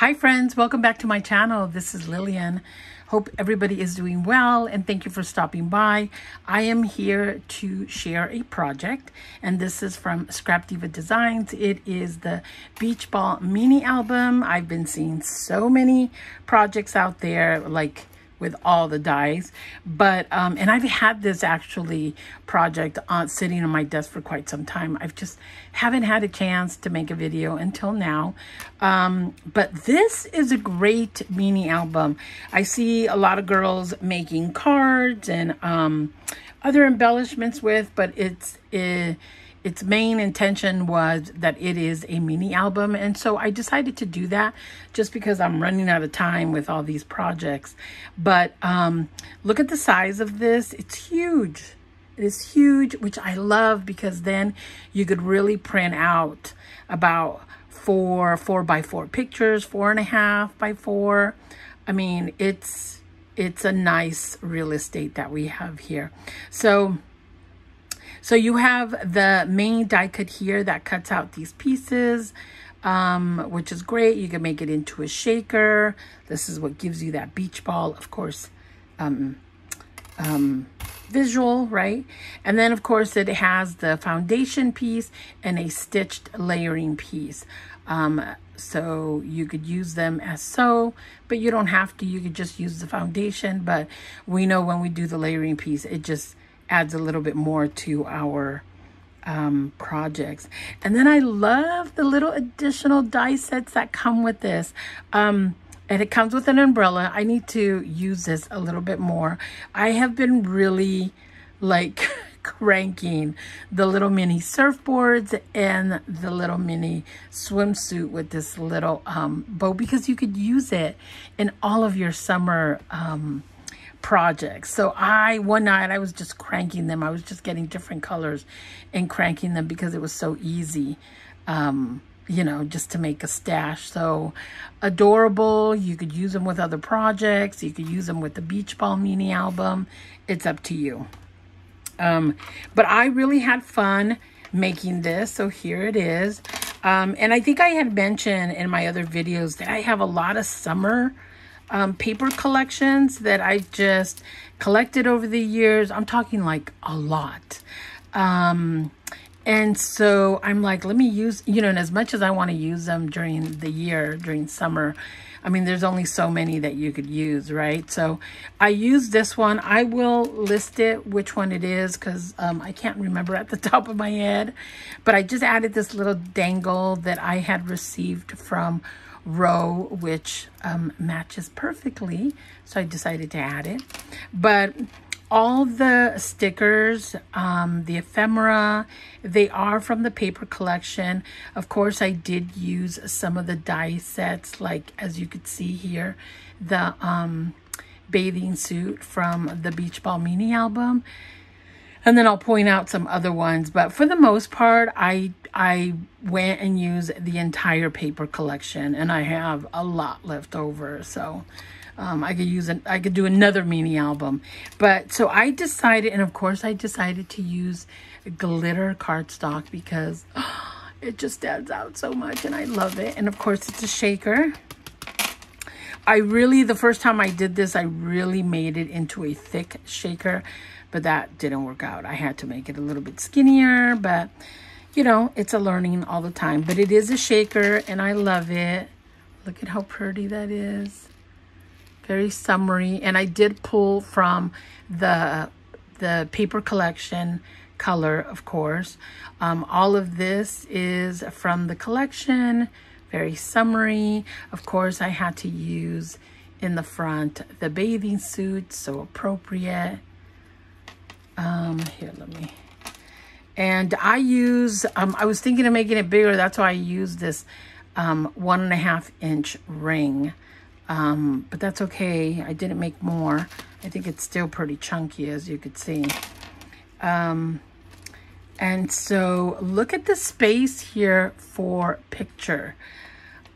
Hi friends, welcome back to my channel. This is Lillian. Hope everybody is doing well and thank you for stopping by. I am here to share a project and this is from Scrap Diva Designs. It is the Beach Ball mini album. I've been seeing so many projects out there like with all the dies but um and i've had this actually project on sitting on my desk for quite some time. I've just haven't had a chance to make a video until now. Um but this is a great mini album. I see a lot of girls making cards and um other embellishments with but it's it, its main intention was that it is a mini album. And so I decided to do that just because I'm running out of time with all these projects. But um, look at the size of this. It's huge. It is huge, which I love because then you could really print out about four, four by four pictures, four and a half by four. I mean, it's, it's a nice real estate that we have here. So so you have the main die cut here that cuts out these pieces, um, which is great. You can make it into a shaker. This is what gives you that beach ball, of course, um, um, visual, right? And then, of course, it has the foundation piece and a stitched layering piece. Um, so you could use them as so, but you don't have to. You could just use the foundation. But we know when we do the layering piece, it just adds a little bit more to our um, projects. And then I love the little additional die sets that come with this. Um, and it comes with an umbrella. I need to use this a little bit more. I have been really like cranking the little mini surfboards and the little mini swimsuit with this little um, bow because you could use it in all of your summer um, projects. So I, one night I was just cranking them. I was just getting different colors and cranking them because it was so easy, um, you know, just to make a stash. So adorable. You could use them with other projects. You could use them with the Beach Ball mini album. It's up to you. Um, but I really had fun making this. So here it is. Um, and I think I had mentioned in my other videos that I have a lot of summer um, paper collections that I just collected over the years. I'm talking like a lot. Um, and so I'm like, let me use, you know, and as much as I want to use them during the year, during summer, I mean, there's only so many that you could use, right? So I use this one. I will list it, which one it is, because um, I can't remember at the top of my head. But I just added this little dangle that I had received from row, which um, matches perfectly. So I decided to add it. But all the stickers, um, the ephemera, they are from the paper collection. Of course, I did use some of the die sets, like as you could see here, the um, bathing suit from the Beach Ball Mini album. And then I'll point out some other ones. But for the most part, I I went and used the entire paper collection. And I have a lot left over. So um, I could use it. I could do another mini album. But so I decided, and of course I decided to use glitter cardstock because oh, it just stands out so much and I love it. And of course it's a shaker. I really, the first time I did this, I really made it into a thick shaker but that didn't work out. I had to make it a little bit skinnier, but you know, it's a learning all the time. But it is a shaker and I love it. Look at how pretty that is. Very summery. And I did pull from the, the paper collection color, of course. Um, all of this is from the collection. Very summery. Of course, I had to use in the front the bathing suit, so appropriate. Um, here, let me. And I use, um, I was thinking of making it bigger. That's why I use this um, one and a half inch ring. Um, but that's okay. I didn't make more. I think it's still pretty chunky, as you could see. Um, and so look at the space here for picture.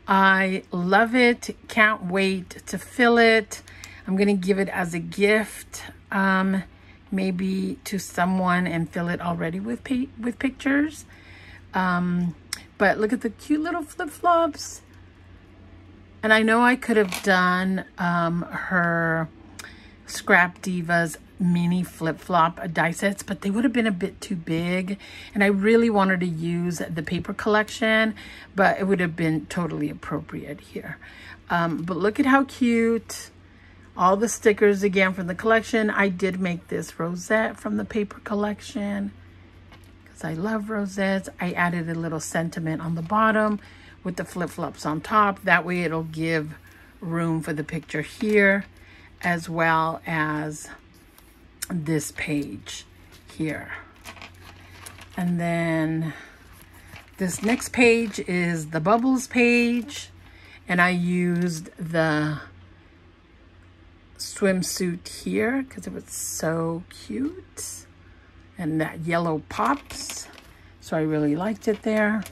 I love it. Can't wait to fill it. I'm going to give it as a gift. Um, maybe to someone and fill it already with with pictures. Um, but look at the cute little flip-flops. And I know I could have done um, her Scrap Divas mini flip-flop die sets, but they would have been a bit too big. And I really wanted to use the paper collection, but it would have been totally appropriate here. Um, but look at how cute. All the stickers again from the collection. I did make this rosette from the paper collection because I love rosettes. I added a little sentiment on the bottom with the flip-flops on top. That way it'll give room for the picture here as well as this page here. And then this next page is the bubbles page. And I used the swimsuit here because it was so cute. And that yellow pops. So I really liked it there.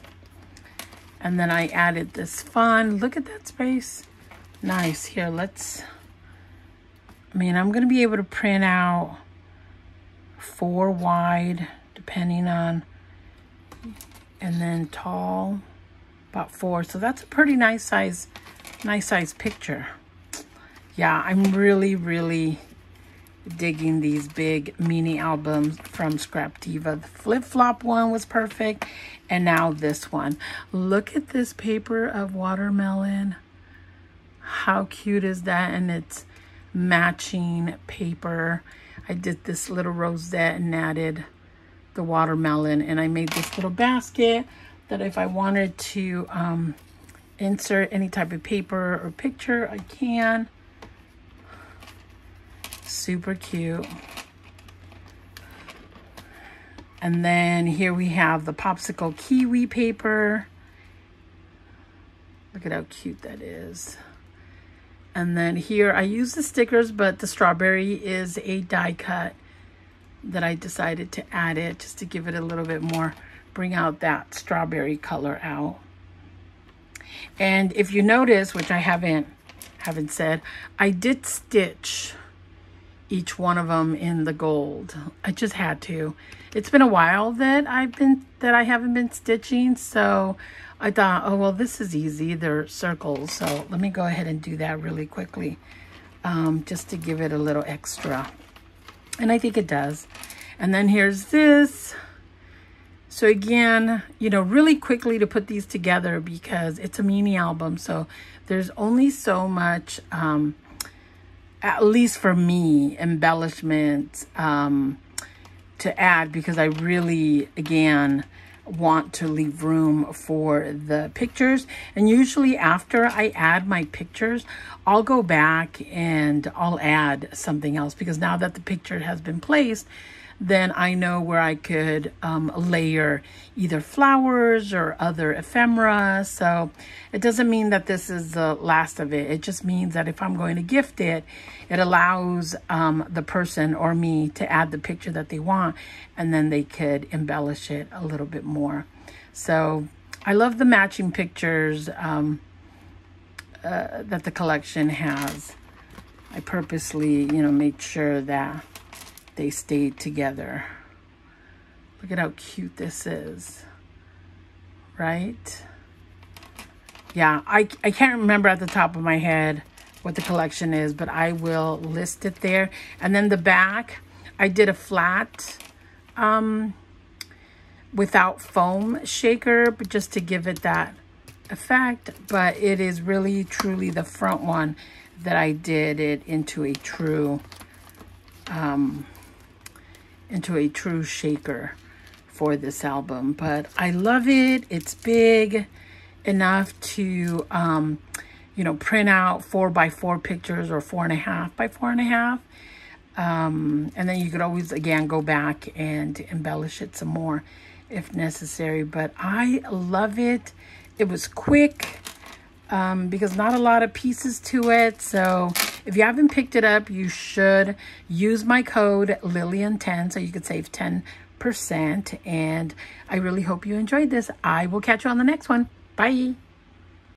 And then I added this fun. Look at that space. Nice. Here, let's... I mean, I'm going to be able to print out four wide, depending on, and then tall, about four. So that's a pretty nice size, nice size picture. Yeah, I'm really, really digging these big mini albums from Scrap Diva. The flip-flop one was perfect, and now this one. Look at this paper of watermelon. How cute is that? And it's matching paper. I did this little rosette and added the watermelon and I made this little basket that if I wanted to um, insert any type of paper or picture, I can. Super cute. And then here we have the popsicle kiwi paper. Look at how cute that is. And then here I use the stickers, but the strawberry is a die cut that I decided to add it just to give it a little bit more, bring out that strawberry color out. And if you notice, which I haven't haven't said, I did stitch each one of them in the gold. I just had to. It's been a while that I've been that I haven't been stitching, so I thought, oh, well, this is easy. They're circles. So let me go ahead and do that really quickly um, just to give it a little extra. And I think it does. And then here's this. So again, you know, really quickly to put these together because it's a mini album. So there's only so much, um, at least for me, embellishment um, to add because I really, again, want to leave room for the pictures. And usually after I add my pictures, I'll go back and I'll add something else because now that the picture has been placed, then I know where I could um, layer either flowers or other ephemera. So it doesn't mean that this is the last of it. It just means that if I'm going to gift it, it allows um, the person or me to add the picture that they want and then they could embellish it a little bit more. So I love the matching pictures um, uh, that the collection has. I purposely, you know, made sure that they stayed together. Look at how cute this is, right? Yeah, I, I can't remember at the top of my head what the collection is, but I will list it there. And then the back, I did a flat um, without foam shaker, but just to give it that effect. But it is really, truly the front one that I did it into a true um, into a true shaker for this album. But I love it. It's big enough to, um, you know, print out four by four pictures or four and a half by four and a half. Um, and then you could always, again, go back and embellish it some more if necessary. But I love it. It was quick um, because not a lot of pieces to it. So if you haven't picked it up, you should use my code Lillian10 so you could save 10%. And I really hope you enjoyed this. I will catch you on the next one. Bye.